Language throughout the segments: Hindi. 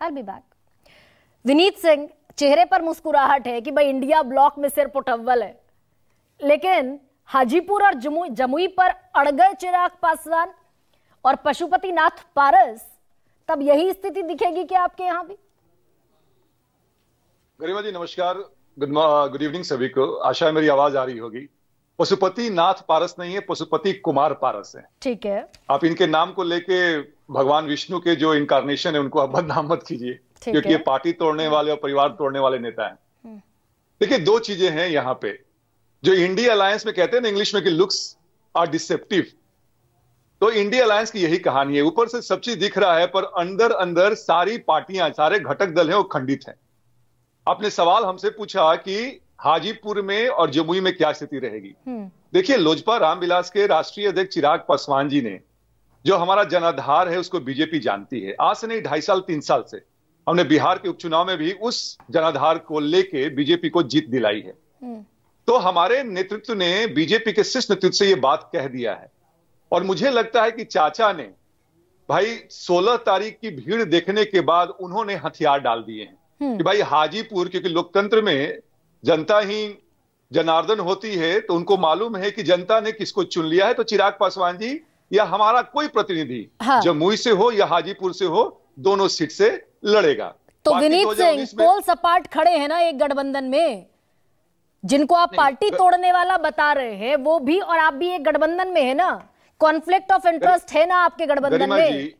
I be back Vineet Singh चेहरे पर मुस्कुराहट है कि भाई इंडिया ब्लॉक में सिर्फ़ उठव्वल है। लेकिन हाजीपुर और जमुई जमुई पर अड़ गए चिराग पासवान और पशुपति नाथ पारस, तब यही स्थिति दिखेगी क्या आपके यहाँ भी? गरिमा जी, नमस्कार। गुड इवनिंग सभी को। आशा है मेरी आवाज़ आ रही होगी। पशुपति नाथ पारस नहीं है पशुपति कुमार पारस है। ठीक है। आप इनके नाम को लेके भगवान विष्णु के जो इनकारनेशन है उनको आप बदनाम मत कीजिए क्योंकि ये पार्टी तोड़ने वाले और परिवार तोड़ने वाले नेता हैं। देखिए दो चीज़ें हैं यहाँ पे। जो इंडिया अलायंस में कहते हैं ना इंग्लिश में कि लुक्स आर डिसेप्टिव तो इंडिया अलायंस की यही कहानी है। ऊपर से सब चीज़ दिख रहा है पर अंदर अंदर सारी पार्टियाँ सारे घटक दल हैं वो खंडित हैं। आपने सवाल हमसे पूछा कि हाजीपुर में और जमुई में क्या स्थिति रहेगी? हम्म। देखिए लोजपा रामविलास के राष्ट्रीय अध्यक्ष चिराग पासवान जी ने जो हमारा जनाधार है उसको बीजेपी जानती है। आज से नहीं ढाई साल तीन साल से हमने बिहार के उपचुनाव में भी उस जनाधार को लेके बीजेपी को जीत दिलाई है। हम्म। तो हमारे नेतृत्व ने बीजेपी के शीर्ष नेतृत्व से ये बात कह दिया है। और मुझे लगता है कि चाचा ने भाई 16 तारीख की भीड़ देखने के बाद उन्होंने हथियार डाल दिए हैं। हम्म। कि भाई हाजीपुर क्योंकि लोकतंत्र में जनता ही जनार्दन होती है तो उनको मालूम है कि जनता ने किसको चुन लिया है। तो चिराग पासवान जी या हमारा कोई प्रतिनिधि हाँ। जमुई से हो या हाजीपुर से हो दोनों सीट से लड़ेगा। तो विनीत सिंह पोल सपाट खड़े हैं ना एक गठबंधन में जिनको आप पार्टी ग- तोड़ने वाला बता रहे हैं वो भी और आप भी एक गठबंधन में है ना। कॉन्फ्लिक्ट ऑफ़ इंटरेस्ट है ना आपके गठबंधन में?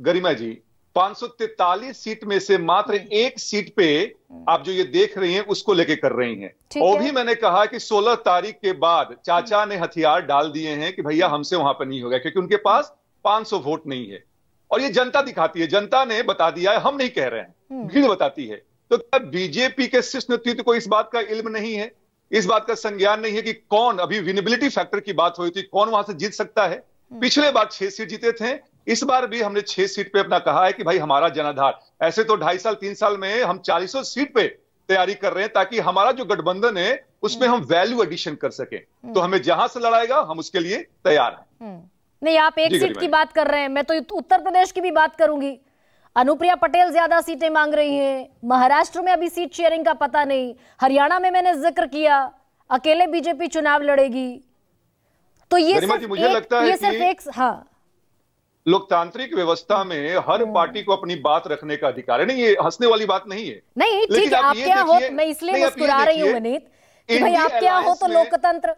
गरिमा जी 543 सीट में से मात्र एक सीट पे आप जो ये देख रही हैं उसको लेके कर रही हैं। और है। भी मैंने कहा कि 16 तारीख के बाद चाचा ने हथियार डाल दिए हैं कि भैया हमसे वहाँ पर नहीं होगा क्योंकि उनके पास 500 वोट नहीं है। और ये जनता दिखाती है जनता ने बता दिया है हम नहीं कह रहे हैं भीड़ बताती है। तो क्या बीजेपी के शीर्ष नेतृत्व को इस बात का इल्म नहीं है? इस बात का संज्ञान नहीं है कि कौन अभी विनेबिलिटी फैक्टर की बात हुई थी कौन वहाँ से जीत सकता है? पिछले बार छह सीट जीते थे इस बार भी हमने छह सीट पे अपना कहा है कि भाई हमारा जनाधार ऐसे तो ढाई साल तीन साल में हम चालीसों सीट पे तैयारी कर रहे हैं ताकि हमारा जो गठबंधन है उसमें हम वैल्यू एडिशन कर सकें। तो हमें जहाँ से लड़ाएगा हम उसके लिए तैयार हैं। हम्म। नहीं आप एक सीट की बात कर रहे हैं मैं तो उत्तर प्रदेश की भी बात करूँगी। अनुप्रिया पटेल ज़्यादा सीटें मांग रही हैं महाराष्ट्र में अभी सीट शेयरिंग का पता नहीं हरियाणा में मैंने ज़िक्र किया अकेले बीजेपी चुनाव लड़ेगी। तो ये सिर्फ़ मुझे एक, लगता है ये सिर्फ़ एक हाँ। लोकतांत्रिक व्यवस्था में हर पार्टी को अपनी बात रखने का अधिकार है। नहीं ये हंसने वाली बात नहीं है। नहीं ठीक है आप आप क्या हो? मैं इसलिए मुस्कुरा रही हूँ विनीत कि भाई आप क्या हो तो लोकतंत्र?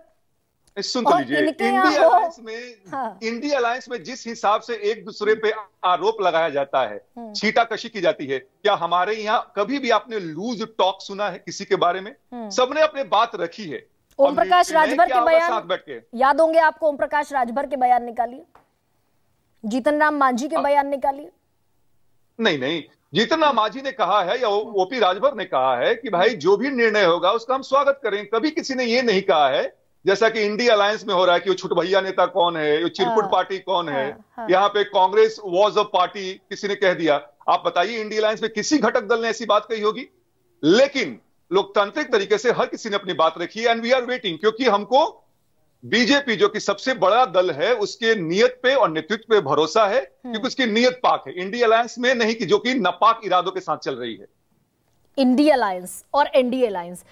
सुन तो लीजिए इंडिया अलायंस में हाँ। इंडिया अलायंस में जिस हिसाब से एक दूसरे पे आरोप लगाया जाता है हम्म। छीटाकशी की जाती है। क्या हमारे यहाँ कभी भी आपने लूज टॉक सुना है किसी के बारे में? हम्म। सबने अपने बात रखी है। ओम प्रकाश राजभर के बयान साथ बैठ के? याद होंगे आपको ओम प्रकाश राजभर के बयान निकालिए। जीतन राम मांझी के बयान निकालिए। नहीं नहीं। जीतन राम मांझी ने कहा है या ओपी राजभर ने कहा है कि भाई जो भी निर्णय होगा उसका हम स्वागत करें। कभी किसी ने ये नहीं कहा है जैसा कि इंडिया अलायंस में हो रहा है कि वो छुट भैया नेता कौन है वो चिरकुट हाँ, पार्टी कौन है। हाँ, हाँ। यहाँ पे कांग्रेस वॉज़ अ पार्टी किसी ने कह दिया। आप बताइए इंडिया अलायंस में किसी घटक दल ने ऐसी बात कही होगी? लेकिन लोकतांत्रिक तरीके से हर किसी ने अपनी बात रखी एंड वी आर वेटिंग क्योंकि हमको बीजेपी जो कि सबसे बड़ा दल है उसके नियत पे और नेतृत्व पे भरोसा है क्योंकि उसकी नियत पाक है। इंडिया अलायंस में नहीं कि जो कि नपाक इरादों के साथ चल रही है। इंडिया अलायंस और एनडीए अलायंस।